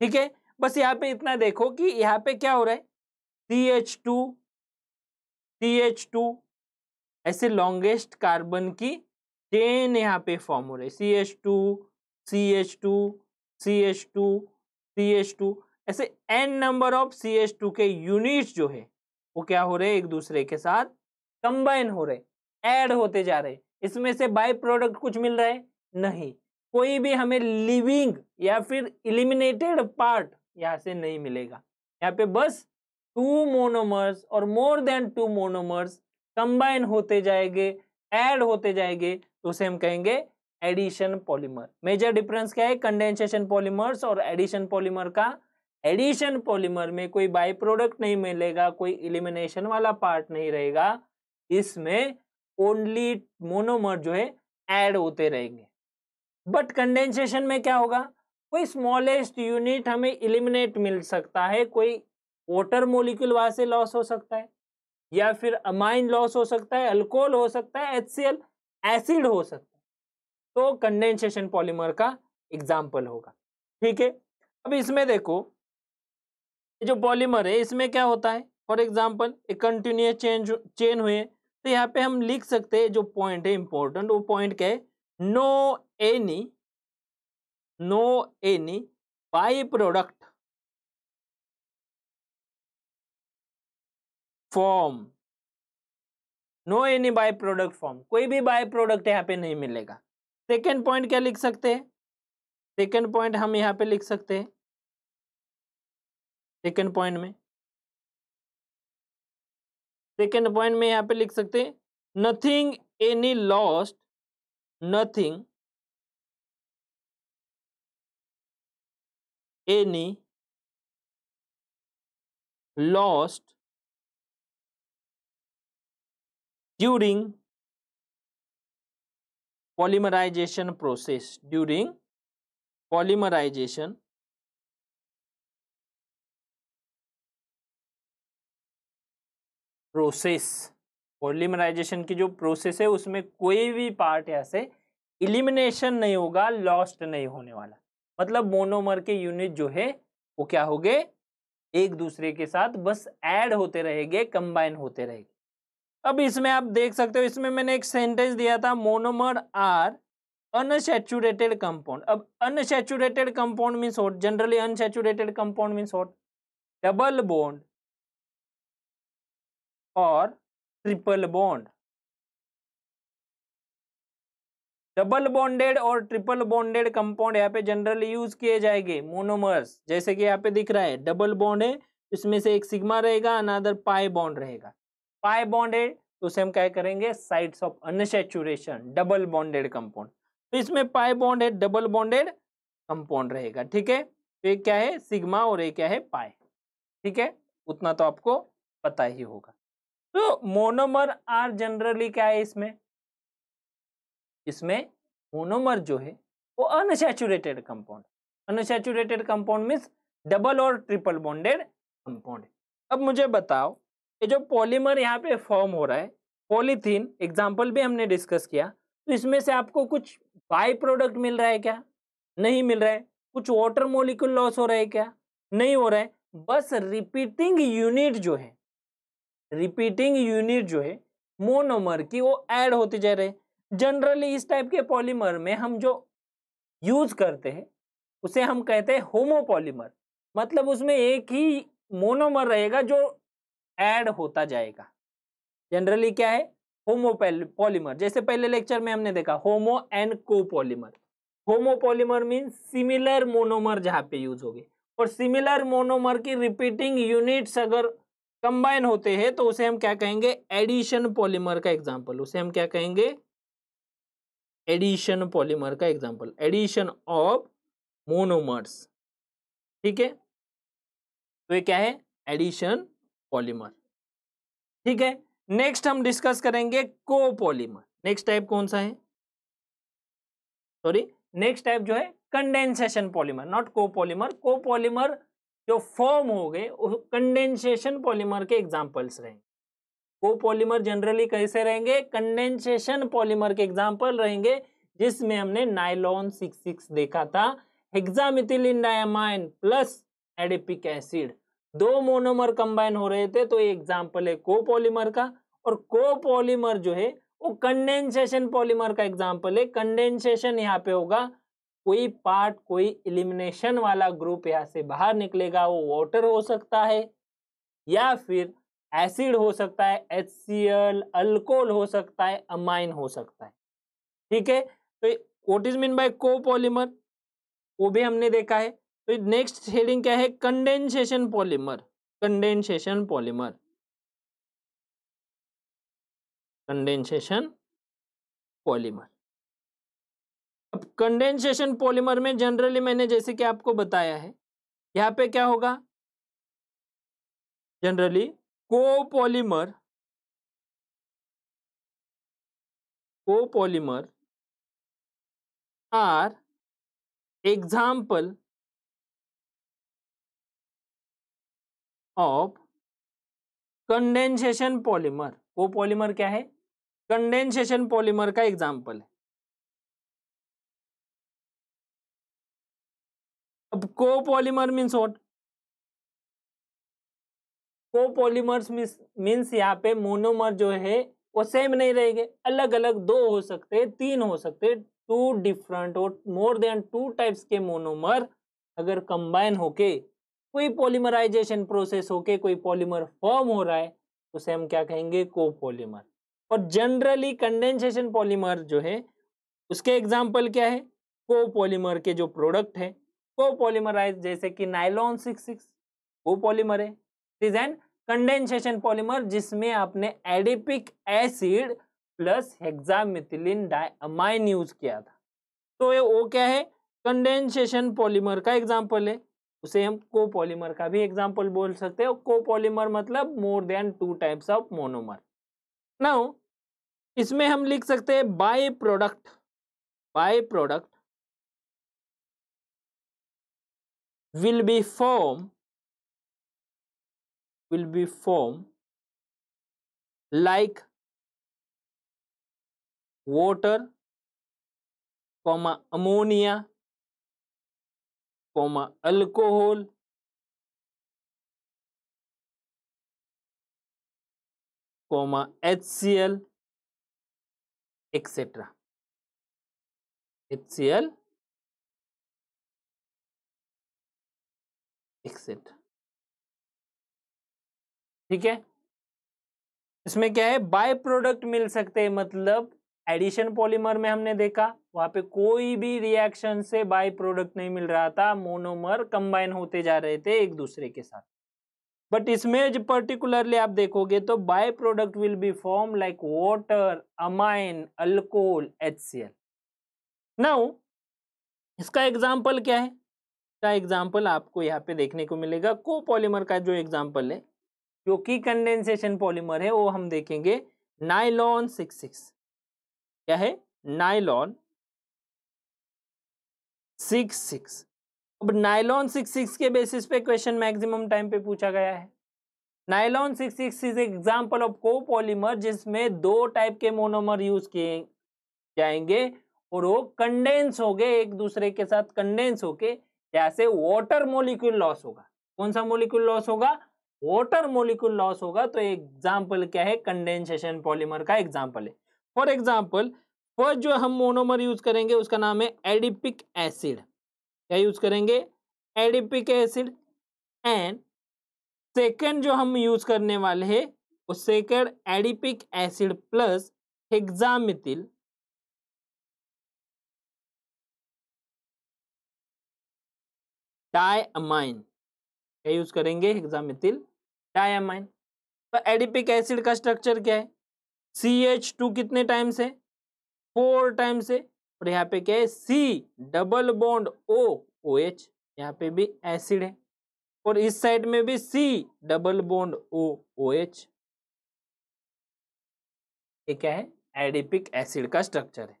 ठीक है? बस यहाँ पे इतना देखो कि यहाँ पे क्या हो रहा है? C H two C H two ऐसे लॉन्गेस्ट कार्बन की चेन यहाँ पे फॉर्म हो रही C H two C H two C H two C H two ऐसे N number of C H two के यूनिट्स जो है, वो क्या हो रहे एक दूसरे के साथ कंबाइन हो रहे ऐड होते जा रहे इसमें से बाई प्रोडक्ट कुछ मिल रहा है? नहीं। कोई भी हमें लिविंग या फिर इलिमिनेटेड पार्ट यहाँ से नहीं मिलेगा। यहाँ पे बस टू मोनोमर्स और more than two monomers combine होते जाएँगे। ऐड होते जाएँगे तो उसे हम कहेंगे एडिशन पॉलीमर मेजर डिफरेंस क्या है? कंडेंसेशन पॉलीमर्स और एडिशन पॉलीमर का एडिशन पॉलीमर में कोई बाई प्रोडक्ट नहीं मिलेगा, कोई इलिमिनेशन वाला पार्ट नहीं रहेगा। इसमें ओनली मोनोमर जो है ऐड होते रहेंगे। बट कंडेंसेशन में क्या होगा? कोई स्मॉलेस्ट यूनिट हमें इलिमिनेट मिल सकता है, कोई वाटर मोलिक्यूल वहाँ से लॉस हो सकता है। या फिर अमाइन लॉस हो सकता है अल्कोहल हो सकता है एचसीएल एसिड हो सकता है। तो कंडेंसेशन पॉलीमर का एग्ज़ाम्पल होगा। ठीक है? अब इसमें देखो जो पॉलीमर है, इसमें क्या होता है? फॉर एग्ज़ाम्पल एक कंटिन्यूस चेंज चेन हुए तो यहाँ पे हम लिख सकते हैं, जो पॉइंट है इंपॉर्टेंट वो पॉइंट क्या है? No any no any by product form no any by product form कोई भी बाय प्रोडक्ट यहाँ पे नहीं मिलेगा। सेकेंड पॉइंट क्या लिख सकते हैं? सेकेंड पॉइंट हम यहाँ पे लिख सकते हैं। सेकेंड पॉइंट में। सेकेंड पॉइंट में यहाँ पे लिख सकते हैं। Nothing any lost nothing any lost during polymerisation process during polymerisation process polymerisation की जो प्रोसेस है, उसमें कोई भी पार्ट ऐसे इलिमिनेशन नहीं होगा लॉस्ट नहीं होने वाला। मतलब मोनोमर के यूनिट जो है, वो क्या हो गए? एक दूसरे के साथ बस ऐड होते रहेंगे कंबाइन होते रहेंगे। अब इसमें आप देख सकते हो, इसमें मैंने एक सेंटेंस दिया था मोनोमर आर अनसेचुरेटेड कंपाउंड अब unsaturated compound means what generally unsaturated compound means what double bond और ट्रिपल बॉन्ड डबल बॉन्डेड और ट्रिपल बॉन्डेड कंपाउंड यहाँ पे जनरली यूज़ किए जाएँगे मोनोमर्स जैसे कि यहाँ पे दिख रहा है डबल बॉन्ड है, इसमें से एक सिग्मा रहेगा अनादर पाई बॉन्ड रहेगा। पाई बॉन्ड है तो उसे हम क्या करेंगे? Sides of unsaturation double bonded compound तो इसमें pi bonded double bonded compound रहेगा, ठीक है? तो एक क्या है? सिग्मा और एक क्या है? पाई ठीक है? उतना तो आपको पता ही होगा। तो मोनोमर आर जनरली क्या है इसमें? इसमें मोनोमर जो है, वो unsaturated compound unsaturated compound means double और ट्रिपल बॉन्डेड कंपाउंड अब मुझे बताओ ये जो पॉलीमर यहाँ पे फॉर्म हो रहा है, पॉलीथीन एग्ज़ाम्पल भी हमने डिस्कस किया तो इसमें से आपको कुछ बाई प्रोडक्ट मिल रहा है क्या? नहीं मिल रहा है। कुछ वाटर मोलिक्यूल लॉस हो रहा है क्या? नहीं हो रहा है। बस रिपीटिंग यूनिट जो है रिपीटिंग यूनिट जो है मोनोमर की वो ऐड होते जा रहे जनरली इस टाइप के पॉलीमर में हम जो यूज़ करते हैं, उसे हम कहते हैं होमोपॉलीमर मतलब उसमें एक ही मोनोमर रहेगा जो ऐड होता जाएगा। जनरली क्या है? होमो पॉलीमर, जैसे पहले लेक्चर में हमने देखा, homo and copolymer. Homopolymer mean similar monomer जहाँ पे यूज़ हो गए और सिमिलर मोनोमर की रिपीटिंग यूनिट्स अगर कंबाइन होते हैं तो उसे हम क्या कहेंगे? एडिशन पॉलीमर का एग्जांपल। उसे हम क्या कहेंगे? एडिशन पॉलीमर का एग्जांपल। Addition of monomers. ठीक है? तो ये क्या है? एडिशन पॉलीमर ठीक है? नेक्स्ट हम डिस्कस करेंगे कोपॉलीमर नेक्स्ट टाइप कौन सा है? सॉरी नेक्स्ट टाइप जो है condensation polymer not copolymer copolymer जो फॉर्म हो गए कंडेंसेशन पॉलीमर के एग्जांपल्स रहेंगे। वो पॉलीमर जनरली कैसे रहेंगे? कंडेंसेशन पॉलीमर के एग्जांपल रहेंगे, जिसमें हमने नाइलॉन सिक्स देखा था। Hexamethylene diamine plus adipic acid दो मोनोमर कंबाइन हो रहे थे तो ये एग्जांपल है कोपॉलीमर का, और कोपॉलीमर जो है, वो कंडेंसेशन पॉलीमर का एग्ज़ाम्पल है। कंडेंसेशन यहाँ पे होगा, कोई पार्ट कोई इलिमिनेशन वाला ग्रुप यहाँ से बाहर निकलेगा, वो वाटर हो सकता है, या फिर एसिड हो सकता है एच सी एल अल्कोहल हो सकता है अमाइन हो सकता है। ठीक है? तो what is mean by copolymer वो भी हमने देखा है। तो नेक्स्ट हेडिंग क्या है? Condensation polymer condensation polymer condensation polymer अब कंडेंसेशन पॉलीमर में जनरली मैंने जैसे कि आपको बताया है, यहाँ पे क्या होगा? Generally copolymer copolymer are example of condensation polymer वो पॉलीमर क्या है? कंडेंसेशन पॉलीमर का एग्ज़ाम्पल है। अब copolymer means what copolymers means यहाँ पे मोनोमर जो है, वो सेम नहीं रहेंगे। अलग अलग दो हो सकते तीन हो सकते टू डिफरेंट और मोर देन टू टाइप्स के मोनोमर अगर कंबाइन होके कोई पॉलीमराइजेशन प्रोसेस होके कोई पॉलीमर फॉर्म हो रहा है, उसे हम क्या कहेंगे? कोपॉलीमर और जनरली कंडेंसेशन पॉलीमर जो है, उसके एग्ज़ाम्पल क्या है? कोपॉलीमर के जो प्रोडक्ट है कोपॉलीमराइज जैसे कि नाइलॉन सिक्स सिक्स कोपॉलीमर है। इज़ एन कंडेंसेशन पॉलीमर जिसमें आपने adipic acid plus hexamethylene diamine use किया था। तो ये वो क्या है? कंडेंसेशन पॉलीमर का एग्ज़ाम्पल है। उसे हम कोपॉलीमर का भी एग्ज़ाम्पल बोल सकते हैं। कोपॉलीमर मतलब more than two types of monomer now इसमें हम लिख सकते हैं by product by product will be form, will be form like water, comma ammonia comma alcohol comma H C L. Etcetera ठीक है? इसमें क्या है? बाय प्रोडक्ट मिल सकते हैं मतलब एडिशन पॉलीमर में हमने देखा। वहाँ पे कोई भी रिएक्शन से बाय प्रोडक्ट नहीं मिल रहा था मोनोमर कंबाइन होते जा रहे थे एक दूसरे के साथ। बट इसमें जो पर्टिकुलरली आप देखोगे तो by product will be form like water amine alcohol L now इसका एग्ज़ाम्पल क्या है? का एग्ज़ाम्पल आपको यहाँ पे देखने को मिलेगा। को पॉलीमर का जो एग्ज़ाम्पल है, जो कि कंडेंसेशन पॉलीमर है, वो हम देखेंगे नाइलॉन सिक्स सिक्स क्या है? Nylon six six. अब नाइलॉन सिक्स सिक्स के बेसिस पे क्वेश्चन मैक्सिमम टाइम पे पूछा गया है। Nylon six six is example of copolymer जिसमें दो टाइप के मोनोमर यूज़ किए जाएँगे और वो कंडेंस हो गए एक दूसरे के साथ कंडेंस होके ऐसे वाटर मोलिक्यूल लॉस होगा। कौन सा मोलिक्यूल लॉस होगा? वाटर मोलिक्यूल लॉस होगा तो एग्ज़ाम्पल क्या है? कंडेंसेशन पॉलीमर का एग्ज़ाम्पल है। फॉर एग्ज़ाम्पल फ़र्स्ट जो हम मोनोमर यूज़ करेंगे, उसका नाम है एडिपिक एसिड। क्या यूज़ करेंगे? एडिपिक एसिड एंड सेकेंड जो हम यूज़ करने वाले हैं, वो second adipic acid plus hexamethyl. Diamine. क्या यूज़ करेंगे? Hexamethyl diamine. तो एडिपिक एसिड का स्ट्रक्चर क्या है? सी एच टू कितने टाइम्स है? फोर टाइम्स है। और यहाँ पे क्या है? C, double bond O O H, यहाँ पे भी एसिड है। और इस साइड में भी C, double bond O O H. ये क्या है? एडिपिक एसिड का स्ट्रक्चर है।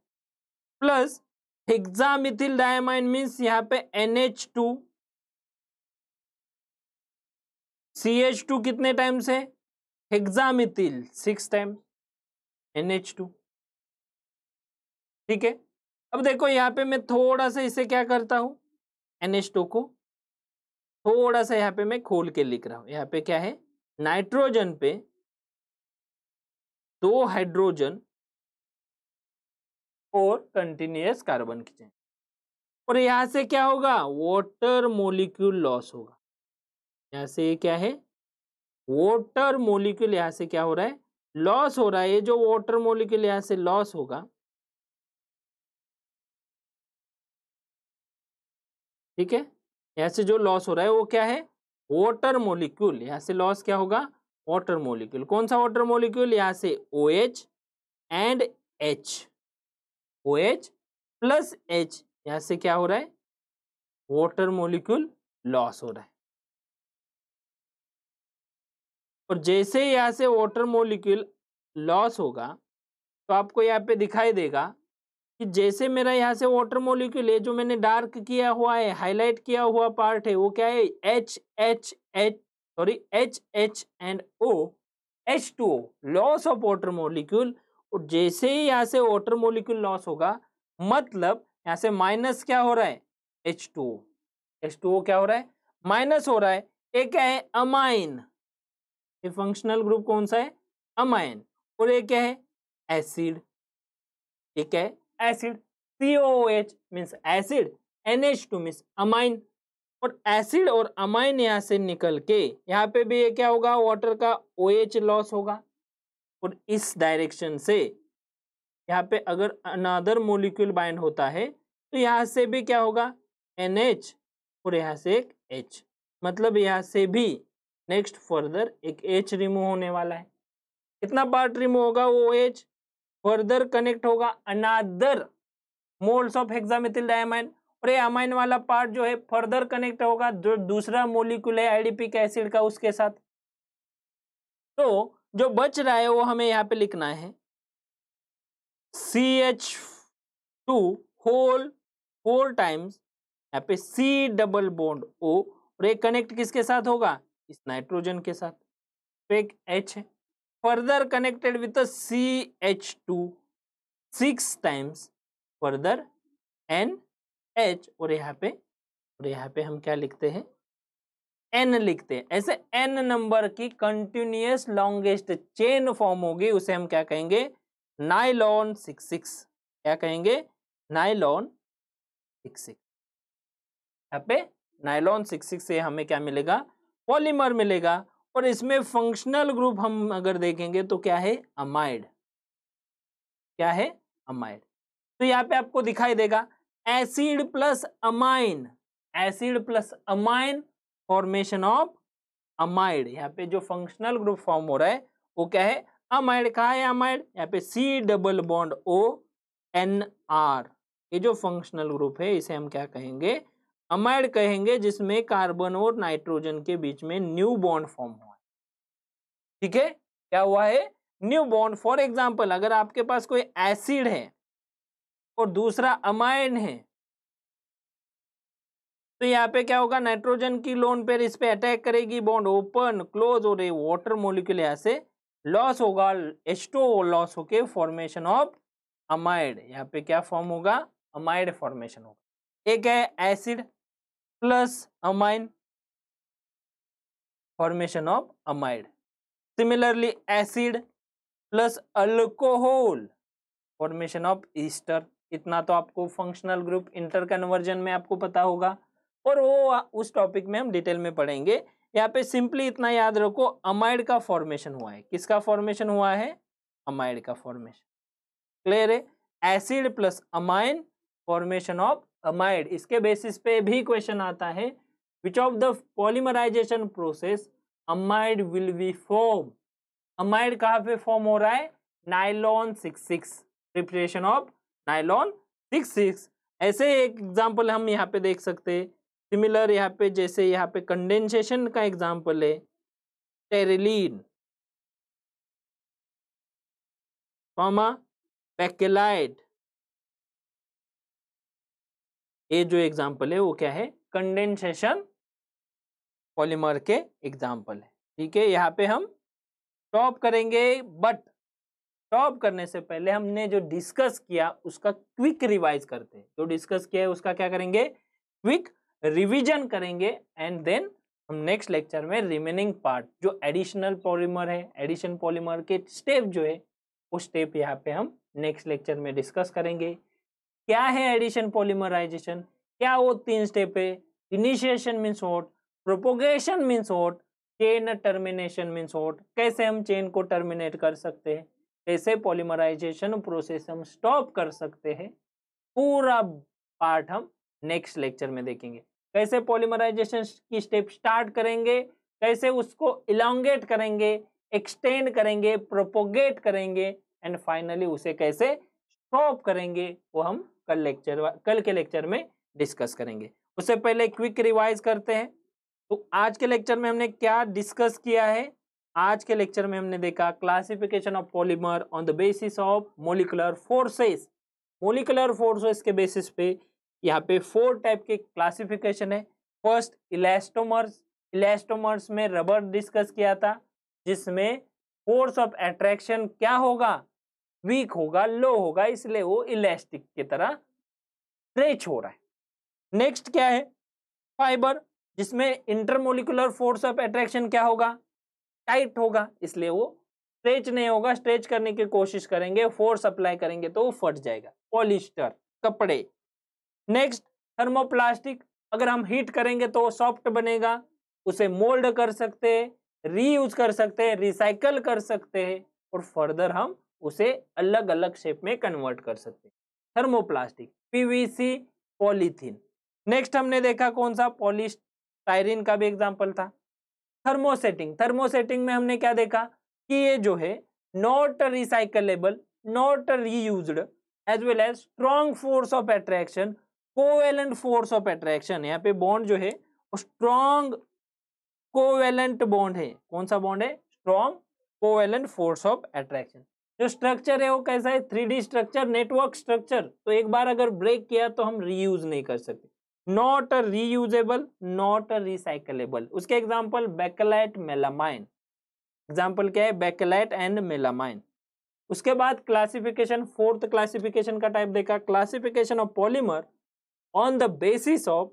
प्लस, हेक्सामिथिल डायमाइन मीन्स यहाँ पे NH2 सी एच टू कितने टाइम्स है? Hexamethyl, six time N H two. ठीक है? अब देखो यहाँ पे मैं थोड़ा सा इसे क्या करता हूँ? एन टू को थोड़ा सा यहाँ पे मैं खोल के लिख रहा हूँ। यहाँ पे क्या है? नाइट्रोजन पे दो हाइड्रोजन और कंटिन्यूस कार्बन की चेन और यहाँ से क्या होगा? वाटर मोलिक्यूल लॉस होगा। यहाँ से क्या है? वाटर मोलिक्यूल यहाँ से क्या हो रहा है? लॉस हो रहा है। ये जो वाटर मोलिक्यूल यहाँ से लॉस होगा ठीक है? यहाँ से जो लॉस हो रहा है, वो क्या है? वाटर मोलिक्यूल यहाँ से लॉस क्या होगा? वाटर मोलिक्यूल कौन सा वाटर मोलिक्यूल यहाँ से O H and H O H plus H यहाँ से क्या हो रहा है? वाटर मोलिक्यूल लॉस हो रहा है। और जैसे यहाँ से वाटर मोलिक्यूल लॉस होगा तो आपको यहाँ पे दिखाई देगा कि जैसे मेरा यहाँ से वाटर मोलिक्यूल है, जो मैंने डार्क किया हुआ है हाईलाइट किया हुआ पार्ट है, वो क्या है? H H H sorry H H and O H two O loss of water molecule और जैसे ही यहाँ से वाटर मोलिक्यूल लॉस होगा मतलब यहाँ से माइनस क्या हो रहा है? H two O H two O क्या हो रहा है? माइनस हो रहा है एक क्या है? अमाइन ये फंक्शनल ग्रुप कौन सा है? अमाइन और ये क्या है? एसिड ये क्या है? Acid COOH means acid NH2 means amine और एसिड और अमाइन यहाँ से निकल के, यहाँ पे भी ये क्या होगा? वाटर का OH लॉस होगा। और इस डायरेक्शन से यहाँ पे अगर अनादर मोलिक्यूल बाइंड होता है तो यहाँ से भी क्या होगा? NH और यहाँ से एक H मतलब यहाँ से भी नेक्स्ट फर्दर एक H रिमूव होने वाला है। कितना पार्ट रिमूव होगा वो H? फर्दर कनेक्ट होगा another. Moles of hexamethyl diamine. और ये अमाइन वाला पार्ट जो है, फर्दर कनेक्ट होगा जो दूसरा मोलिकुल है आईडीपिक एसिड का उसके साथ। तो जो बच रहा है, वो हमें यहाँ पे लिखना है। C H two whole four times यहाँ पे सी डबल बॉन्ड ओ और ये कनेक्ट किसके साथ होगा? इस नाइट्रोजन के साथ। तो एक एच है। Further connected with a CH2 six times further NH और यहाँ पे, और यहाँ पे हम क्या लिखते हैं? N लिखते हैं। ऐसे N नंबर की कंटिन्यूस लॉन्गेस्ट चेन फॉर्म होगी, उसे हम क्या कहेंगे? नाइलॉन सिक्स सिक्स क्या कहेंगे? नाइलॉन सिक्स सिक्स यहाँ पे नाइलॉन सिक्स सिक्स से हमें क्या मिलेगा? पॉलीमर मिलेगा। और इसमें फंक्शनल ग्रुप हम अगर देखेंगे तो क्या है? अमाइड क्या है? अमाइड तो यहाँ पे आपको दिखाई देगा acid plus amine acid plus amine formation of amide यहाँ पे जो फंक्शनल ग्रुप फॉर्म हो रहा है, वो क्या है? अमाइड कहा है अमाइड यहाँ पे C double bond O N R ये जो फंक्शनल ग्रुप है, इसे हम क्या कहेंगे? अमाइड कहेंगे जिसमें कार्बन और नाइट्रोजन के बीच में न्यू बॉन्ड फॉर्म हुआ ठीक है? क्या हुआ है? न्यू बॉन्ड, फॉर एग्ज़ाम्पल अगर आपके पास कोई एसिड है और दूसरा अमाइन है तो यहाँ पे क्या होगा? नाइट्रोजन की लोन पेर इस पे अटैक करेगी बॉन्ड, ओपन, क्लोज, और वाटर मोलिक्यूल यहाँ से लॉस होगा, एस्टो लॉस होके फॉर्मेशन ऑफ़ अमाइड, यहाँ पे क्या फॉर्म होगा? अमाइड फॉर्मेशन होगा। एक है acid plus amine formation of amide similarly acid plus alcohol formation of ester इतना तो आपको फंक्शनल ग्रुप इंटर कन्वर्जन में आपको पता होगा। और वो उस टॉपिक में हम डिटेल में पढ़ेंगे। यहाँ पे सिंपली इतना याद रखो अमाइड का फॉर्मेशन हुआ है। किसका फॉर्मेशन हुआ है? अमाइड का फॉर्मेशन क्लियर है? Acid plus amine formation of amide इसके बेसिस पे भी क्वेश्चन आता है which of the polymerisation process amide will be form amide कहाँ पे फॉर्म हो रहा है? Nylon six six preparation of nylon six six ऐसे एक एग्ज़ाम्पल हम यहाँ पे देख सकते हैं। सिमिलर यहाँ पे, जैसे यहाँ पे कंडेंसेशन का एग्ज़ाम्पल है। टेरिलीन कॉमा पैकेलाइट ये जो एग्ज़ाम्पल है, वो क्या है? कंडेंसेशन पॉलीमर के एग्ज़ाम्पल है। ठीक है, यहाँ पे हम टॉप करेंगे बट टॉप करने से पहले हमने जो डिस्कस किया, उसका क्विक रिवाइज करते हैं। जो डिस्कस किया है, उसका क्या करेंगे? क्विक रिवीजन करेंगे एंड देन हम नेक्स्ट लेक्चर में रिमेनिंग पार्ट जो एडिशनल पॉलीमर है एडिशन पॉलीमर के स्टेप जो है, वो स्टेप यहाँ पे हम नेक्स्ट लेक्चर में डिस्कस करेंगे। क्या है एडिशन पॉलीमराइजेशन क्या वो तीन स्टेप है? Initiation means what propagation means what chain termination means what कैसे हम चेन को टर्मिनेट कर सकते हैं? कैसे पॉलीमराइजेशन प्रोसेस हम स्टॉप कर सकते हैं? पूरा पार्ट हम नेक्स्ट लेक्चर में देखेंगे। कैसे पॉलीमराइजेशन की स्टेप स्टार्ट करेंगे? कैसे उसको इलांगेट करेंगे? एक्सटेंड करेंगे? प्रोपोगेट करेंगे? एंड फाइनली उसे कैसे स्टॉप करेंगे, वो हम कल लेक्चर कल के लेक्चर में डिस्कस करेंगे। उससे पहले क्विक रिवाइज करते हैं। तो आज के लेक्चर में हमने क्या डिस्कस किया है? आज के लेक्चर में हमने देखा classification of polymer on the basis of molecular forces molecular forces के बेसिस पे यहाँ पे फोर टाइप के क्लासिफिकेशन है। फ़र्स्ट इलास्टोमर्स इलास्टोमर्स में रबर डिस्कस किया था, जिसमें फोर्स ऑफ़ एट्रैक्शन क्या होगा? वीक होगा, लो होगा, इसलिए वो इलास्टिक की तरह स्ट्रेच हो रहा है। नेक्स्ट क्या है? फाइबर, जिसमें इंटरमोलिकुलर फोर्स ऑफ़ अट्रैक्शन क्या होगा? टाइट होगा, इसलिए वो स्ट्रेच नहीं होगा, स्ट्रेच करने की कोशिश करेंगे, फोर्स अप्लाई करेंगे तो वो फट जाएगा। पॉलिस्टर, कपड़े। नेक्स्ट, थर्मोप्लास्टिक, अगर हम हीट करेंगे तो सॉफ्ट बनेगा, उसे मोल्ड कर सकते हैं रीयूज कर सकते हैं रिसाइकल कर सकते हैं और फर्दर हम उसे अलग अलग शेप में कन्वर्ट कर सकते हैं। थर्मोप्लास्टिक पीवीसी पॉलीथीन नेक्स्ट हमने देखा कौन सा? पॉलिस्टाइरिन का भी एग्ज़ाम्पल था। थर्मोसेटिंग थर्मोसेटिंग में हमने क्या देखा? कि ये जो है not recyclable not reused as well as strong force of attraction covalent force of attraction यहाँ पे बॉन्ड जो है स्ट्रॉन्ग कोवेलेंट बॉन्ड है। कौन सा बॉन्ड है? Strong covalent force of attraction जो स्ट्रक्चर है वो कैसा है? थ्री स्ट्रक्चर नेटवर्क स्ट्रक्चर तो एक बार अगर ब्रेक किया तो हम रीयूज नहीं कर सकते। Not a reusable not a recyclable उसके एग्ज़ाम्पल बैकलाइट मेलामाइन एग्ज़ाम्पल क्या है? बैकलाइट एंड मेलामाइन उसके बाद क्लासिफिकेशन फोर्थ क्लासिफिकेशन का टाइप देखा। Classification of polymer on the basis of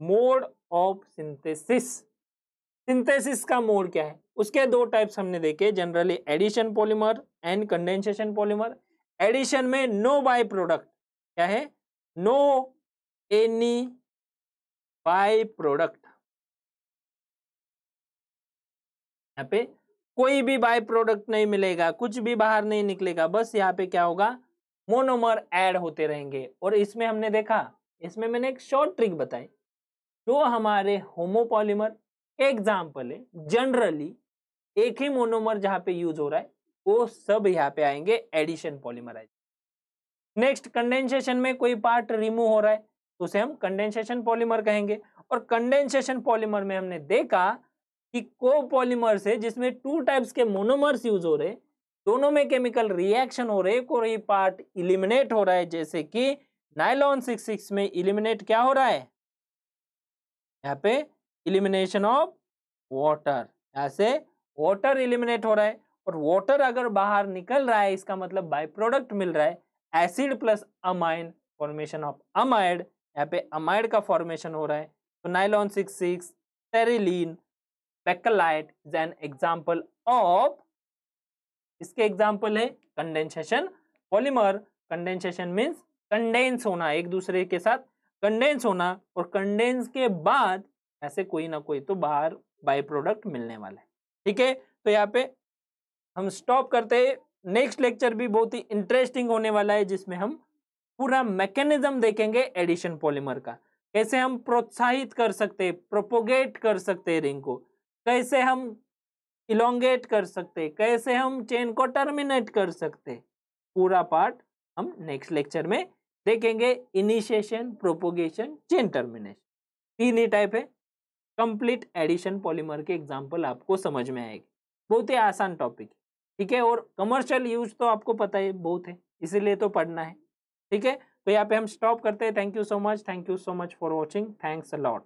mode of synthesis synthesis का मोड क्या है? उसके दो टाइप्स हमने देखे generally addition polymer and condensation polymer addition में नो बाय प्रोडक्ट क्या है? नो एनी बाय प्रोडक्ट यहाँ पे कोई भी बाय प्रोडक्ट नहीं मिलेगा, कुछ भी बाहर नहीं निकलेगा, बस यहाँ पे क्या होगा? मोनोमर ऐड होते रहेंगे। और इसमें हमने देखा, इसमें मैंने एक शॉर्ट ट्रिक बताई। जो हमारे होमोपॉलीमर एग्ज़ाम्पल है जनरली एक ही मोनोमर जहाँ पे यूज़ हो रहा है, वो सब यहाँ पे आएँगे एडिशन पॉलीमराइज नेक्स्ट कंडेंसेशन में कोई पार्ट रिमूव हो रहा है तो उसे हम कंडेंसेशन पॉलीमर कहेंगे। और कंडेंसेशन पॉलीमर में हमने देखा कि कोपॉलीमर्स है जिसमें टू टाइप्स के मोनोमर्स यूज़ हो रहे, दोनों में केमिकल रिएक्शन हो रहे, कोई पार्ट इलिमिनेट हो रहा है, जैसे कि नाइलॉन सिक्स सिक्स में इलिमिनेट क्या हो रहा है? यहाँ पे इलिमिनेशन ऑफ़ वाटर यहाँ से वाटर इलिमिनेट हो रहा है और वाटर अगर बाहर निकल रहा है, इसका मतलब बाय प्रोडक्ट मिल रहा है acid plus amine formation of amide यहाँ पे अमाइड का फॉर्मेशन हो रहा है तो nylon six six terylene bakelite is an example of इसके एग्ज़ाम्पल है condensation polymer condensation means condense होना, एक दूसरे के साथ कंडेंस होना, और कंडेंस के बाद ऐसे कोई ना कोई तो बाहर बाय प्रोडक्ट मिलने वाला है। ठीक है? तो यहाँ पे हम स्टॉप करते हैं। नेक्स्ट लेक्चर भी बहुत ही इंटरेस्टिंग होने वाला है, जिसमें हम पूरा मैकेनिज्म देखेंगे एडिशन पॉलीमर का। कैसे हम प्रोत्साहित कर सकते प्रोपोगेट कर सकते रिंग को? कैसे हम इलोंगेट कर सकते कैसे हम चेन को टर्मिनेट कर सकते पूरा पार्ट हम नेक्स्ट लेक्चर में देखेंगे। इनिशिएशन प्रोपोगेशन चेन टर्मिनेशन तीन ही टाइप है। कंप्लीट एडिशन पॉलीमर के एग्ज़ाम्पल आपको समझ में आएगी। बहुत ही आसान टॉपिक ठीक है? और कमर्शियल यूज़ तो आपको पता है, बहुत है, इसीलिए तो पढ़ना है, ठीक है? तो यहाँ पे हम स्टॉप करते हैं। Thank you so much thank you so much for watching thanks a lot